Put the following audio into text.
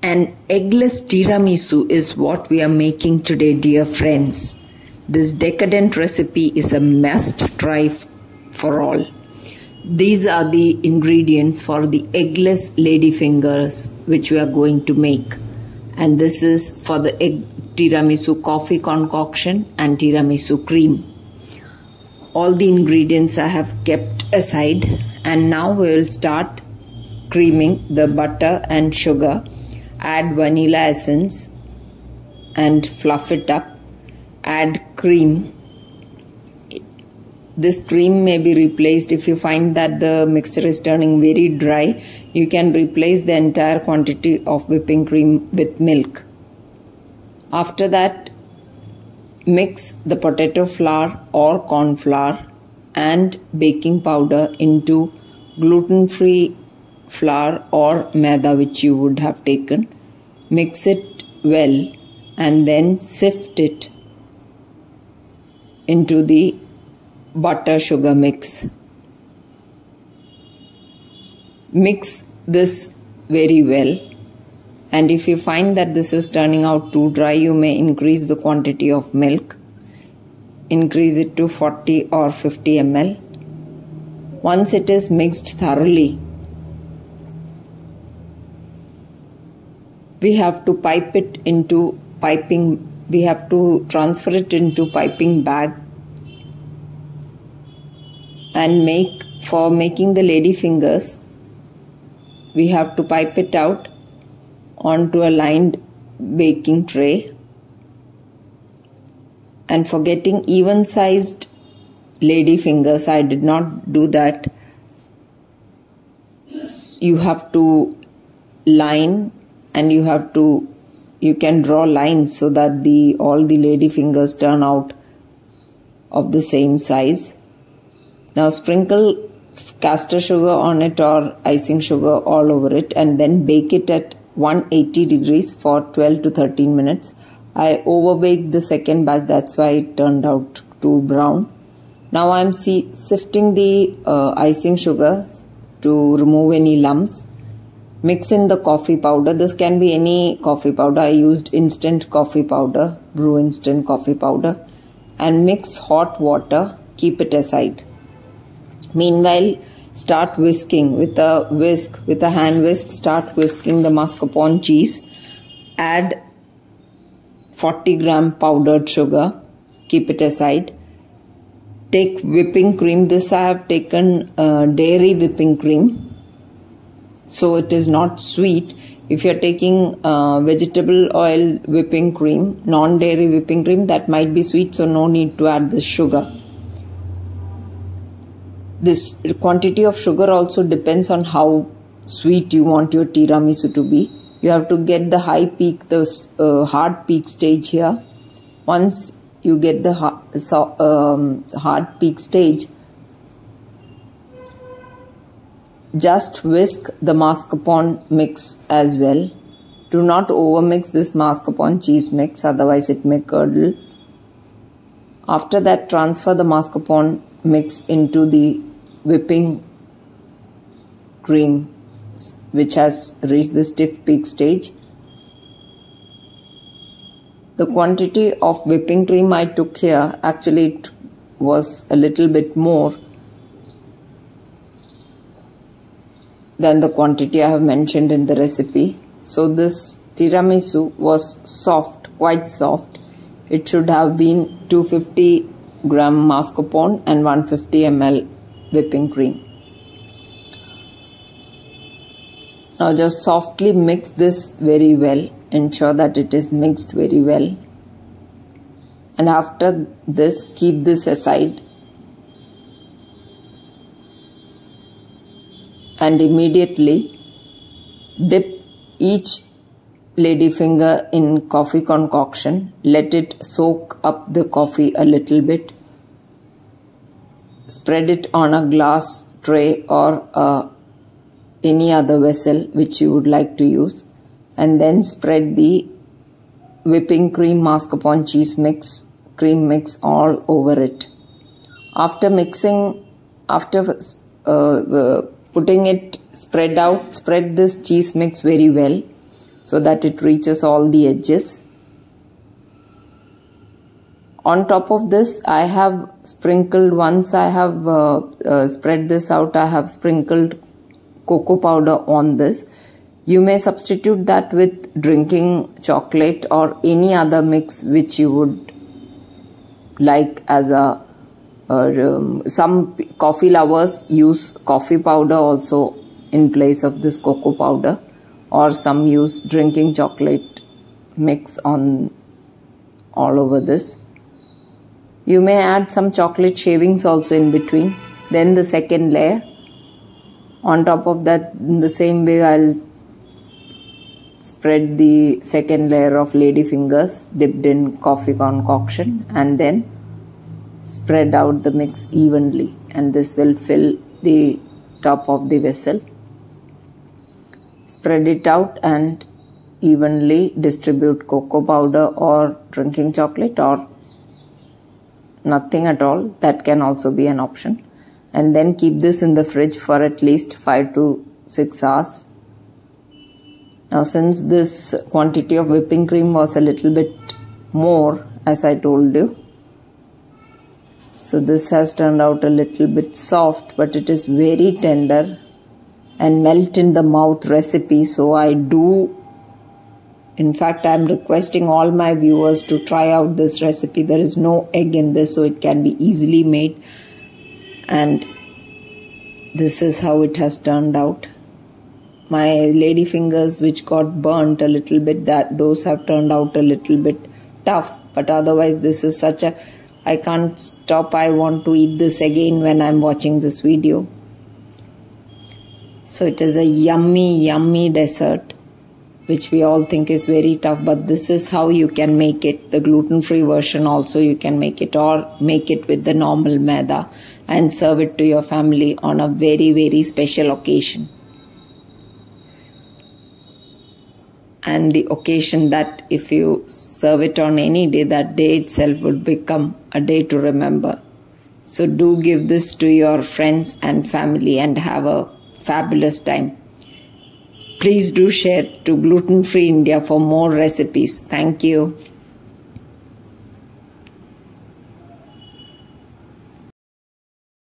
An eggless tiramisu is what we are making today, dear friends. This decadent recipe is a must try for all. These are the ingredients for the eggless ladyfingers which we are going to make. And this is for the egg tiramisu coffee concoction and tiramisu cream. All the ingredients I have kept aside and now we will start creaming the butter and sugar add vanilla essence and fluff it up. Add cream. This cream may be replaced. If you find that the mixture is turning very dry you can replace the entire quantity of whipping cream with milk. After that mix the potato flour or corn flour and baking powder into gluten free flour or maida which you would have taken. Mix it well and then sift it into the butter sugar mix. Mix this very well and if you find that this is turning out too dry you may increase the quantity of milk. Increase it to 40 or 50 ml. Once it is mixed thoroughly we have to pipe it into piping we have to transfer it into piping bag and make for making the lady fingers we have to pipe it out onto a lined baking tray. And for getting even sized lady fingers I did not do that. You have to line and you have to you can draw lines so that the all the lady fingers turn out of the same size. Now sprinkle caster sugar on it or icing sugar all over it and then bake it at 180 degrees for 12 to 13 minutes. I overbaked the second batch that's why it turned out too brown. Now i'm sifting the uh, icing sugar to remove any lumps mix in the coffee powder. This can be any coffee powder. I used instant coffee powder Bru instant coffee powder and mix hot water. Keep it aside. Meanwhile start whisking. With a whisk with a hand whisk start whisking the mascarpone cheese. Add 40 gram powdered sugar. Keep it aside. Take whipping cream. This i have taken uh, dairy whipping cream so it is not sweet. If you're taking uh, vegetable oil whipping cream non-dairy whipping cream that might be sweet so no need to add the sugar. This quantity of sugar also depends on how sweet you want your tiramisu to be. You have to get the high peak the uh, hard peak stage here. Once you get the um, hard peak stage just whisk the mascarpone mix as well. Do not overmix this mascarpone cheese mix otherwise it may curdle. After that transfer the mascarpone mix into the whipping cream which has reached the stiff peak stage. The quantity of whipping cream I took here actually it was a little bit more than the quantity I have mentioned in the recipe. So this tiramisu was soft, quite soft. It should have been 250 gram mascarpone and 150 ml whipping cream. Now just softly mix this very well. Ensure that it is mixed very well. And after this, keep this aside and immediately dip each lady finger in coffee concoction. Let it soak up the coffee a little bit. Spread it on a glass tray or uh, any other vessel which you would like to use and then spread the whipping cream mascarpone cheese mix cream mix all over it. After mixing after uh, uh, putting it spread out spread this cheese mix very well so that it reaches all the edges. On top of this I have sprinkled once I have uh, uh, spread this out I have sprinkled cocoa powder on this. You may substitute that with drinking chocolate or any other mix which you would like as a um, some coffee lovers use coffee powder also in place of this cocoa powder or some use drinking chocolate mix on all over this you may add some chocolate shavings also in between. Then the second layer. On top of that, in the same way, I'll spread the second layer of lady fingers dipped in coffee concoction and then spread out the mix evenly and this will fill the top of the vessel. Spread it out and evenly distribute cocoa powder or drinking chocolate or nothing at all. That can also be an option. And then keep this in the fridge for at least 5 to 6 hours. Now since this quantity of whipping cream was a little bit more as I told you so this has turned out a little bit soft but it is very tender and melt in the mouth recipe so I do in fact, I'm requesting all my viewers to try out this recipe. There is no egg in this, so it can be easily made. And this is how it has turned out. My lady fingers, which got burnt a little bit, that those have turned out a little bit tough. But otherwise, this is such a I can't stop. I want to eat this again when I'm watching this video. So it is a yummy, yummy dessert which we all think is very tough, but this is how you can make it. The gluten free version also you can make it or make it with the normal maida and serve it to your family on a very, very special occasion. And the occasion that if you serve it on any day, that day itself would become a day to remember. So do give this to your friends and family and have a fabulous time. Please do share to Gluten Free India for more recipes. Thank you.